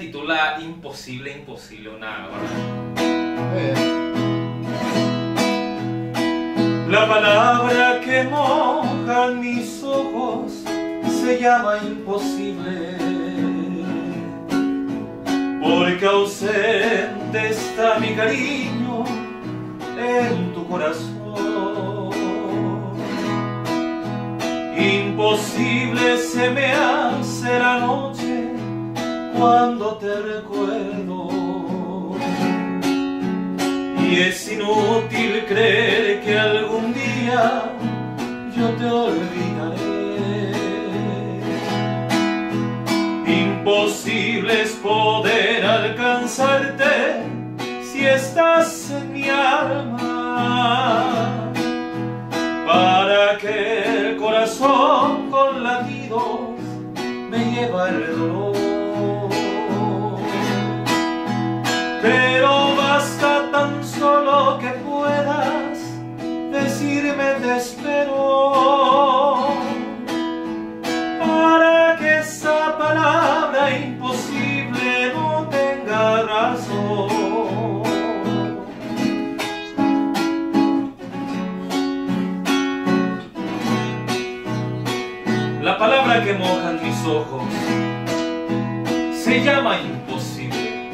titula Imposible, Imposible, una La palabra que moja mis ojos se llama imposible. Porque ausente está mi cariño en tu corazón. Imposible se me hace la cuando te recuerdo. Y es inútil creer que algún día yo te olvidaré. Imposible es poder alcanzarte si estás en mi alma. Para que el corazón con latidos me lleva el dolor La palabra que mojan mis ojos se llama imposible,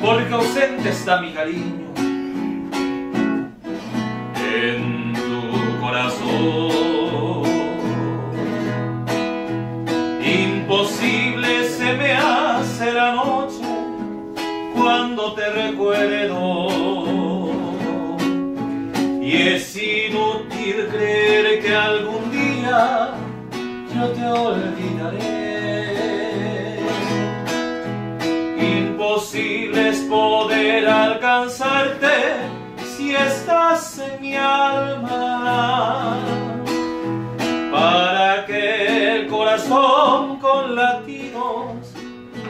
porque ausente está mi cariño en tu corazón. Te recuerdo y es inútil creer que algún día yo te olvidaré. Imposible es poder alcanzarte si estás en mi alma. Para que el corazón con latidos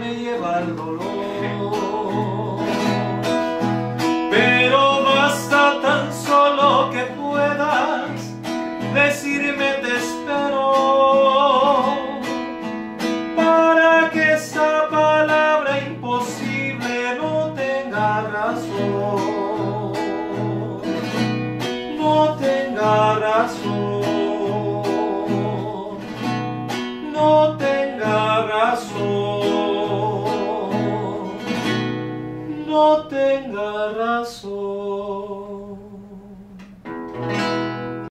me lleva al dolor. No tenga razón, no tenga razón.